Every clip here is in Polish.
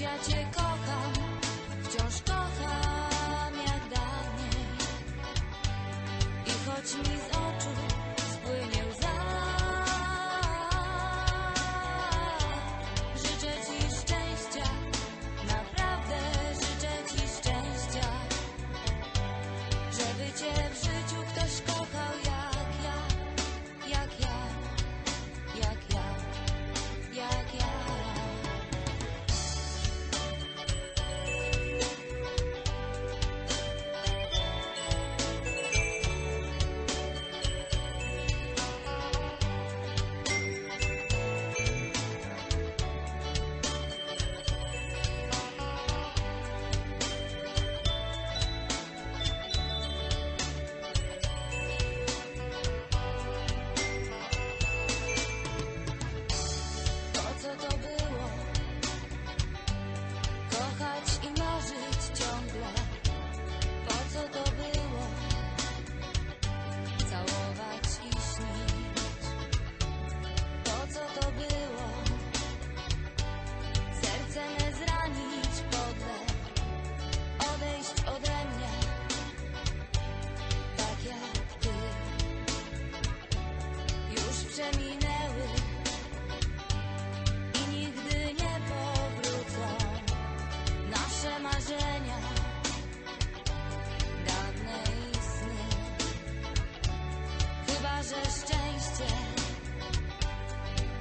Ja Cię kocham, wciąż kocham jak dawniej. I choć mi za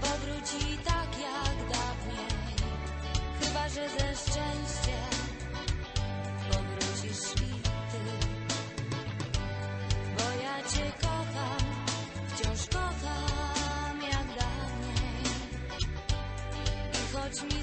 powróci tak jak dawniej, chyba że ze szczęściem powrócisz i ty, bo ja cię kocham, wciąż kocham jak dawniej. I choć mi